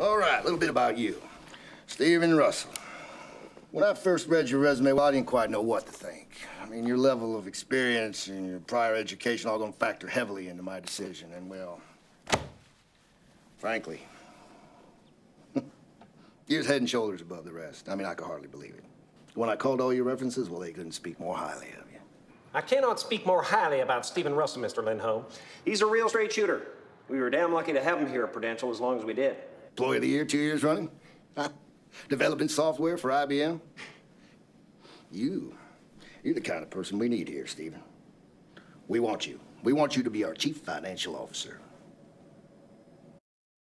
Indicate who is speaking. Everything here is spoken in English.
Speaker 1: All right, a little bit about you. Steven Russell. When I first read your resume, well, I didn't quite know what to think. I mean, your level of experience and your prior education all gonna factor heavily into my decision, and well, frankly, you're head and shoulders above the rest. I mean, I could hardly believe it. When I called all your references, well, they couldn't speak more highly of you.
Speaker 2: I cannot speak more highly about Steven Russell, Mr. Lindholm. He's a real straight shooter. We were damn lucky to have him here at Prudential as long as we did.
Speaker 1: Employee of the year two years running? Developing software for IBM? You, you're the kind of person we need here, Steven. We want you. We want you to be our chief financial officer.